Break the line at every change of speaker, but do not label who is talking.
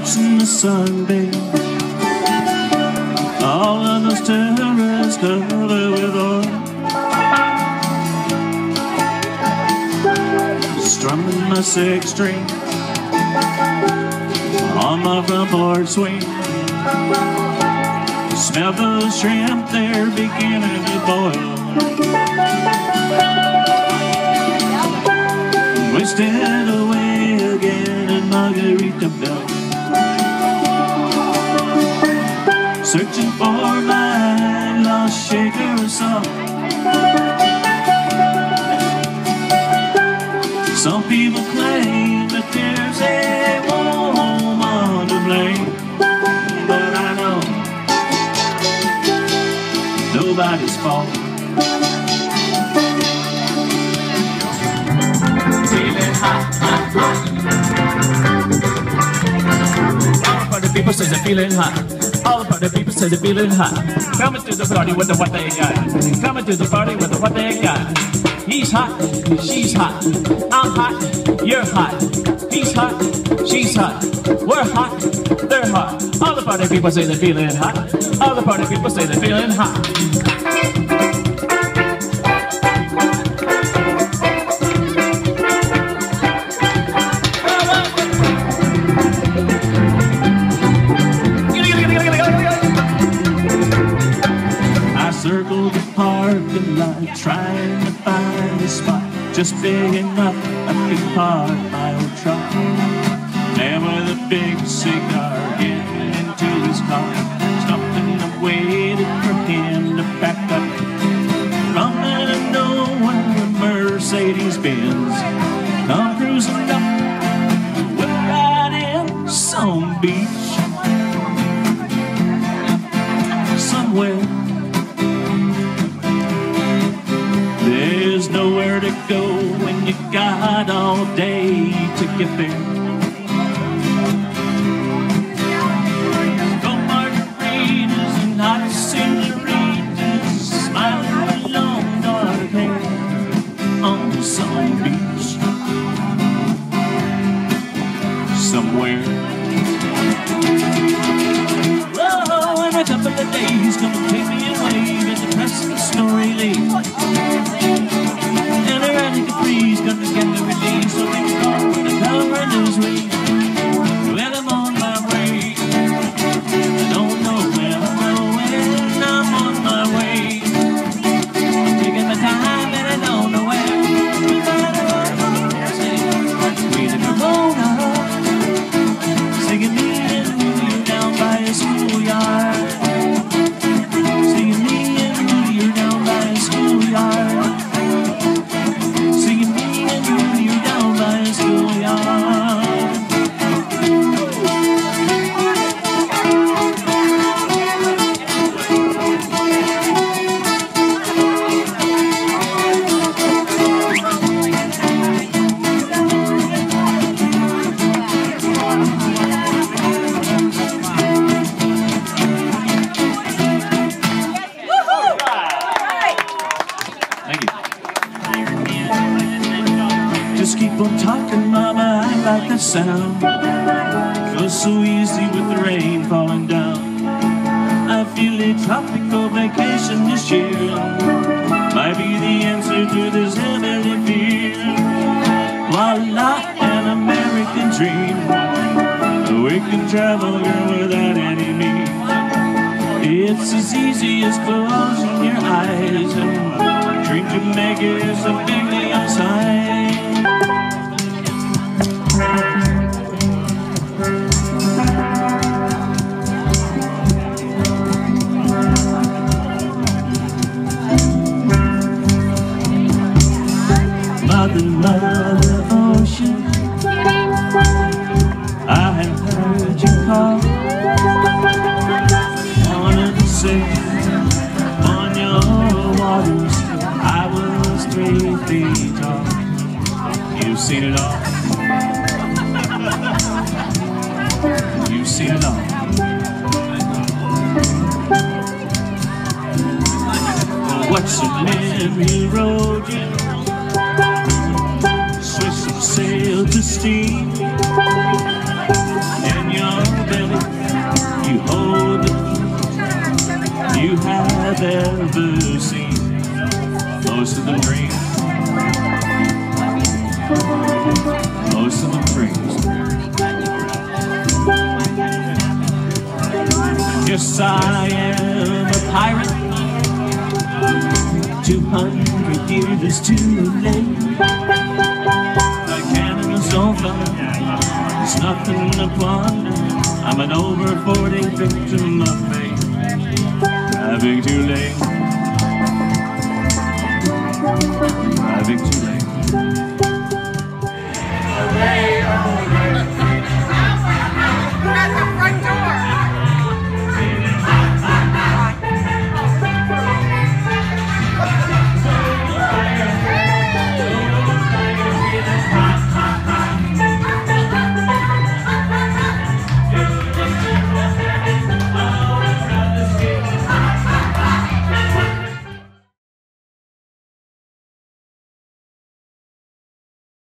watching the sun bathe. All of those terrorists covered with oil. Strumming my six string on my front porch swing. Smell those shrimp, they're beginning to boil. Wasted away Searching for my lost shaker of salt. Some people claim that there's a woman to blame, but I know nobody's fault.
Feeling hot, hot, hot. All the people say they're feeling hot. All the party people say they're feeling hot. Coming to the party with the what they got. Coming to the party with the what they got. He's hot, she's hot. I'm hot, you're hot. He's hot, she's hot. We're hot, they're hot. All the party people say they're feeling hot. All the party people say they're feeling hot.
Trying to find a spot just big enough I could park my old truck. Man with a big cigar getting into his car, stopping and waited for him to back up. From nowhere, a Mercedes Benz come cruising up, right in some beach Nowhere to go when you got all day to get there. And hot smiling with on somewhere. Oh, a couple of days gonna take me away to the press the story leaves. Just keep on talking, mama, I like the sound. Feels so easy with the rain falling down. I feel a tropical vacation this year. Might be the answer to this heavenly fear. Voila, an American dream. We can travel, girl, without any need. It's as easy as closing your eyes and dream Jamaica is a big neon sign. seen it all. You've seen it all. What's a memory road? Yeah. Switch from sail to steam. In your belly, you hold it. You have ever seen most of the dreams. I am a pirate. Two hundred years too late. The cannon's over. There's nothing to plunder. I'm an over 40 victim of fate. Having too late.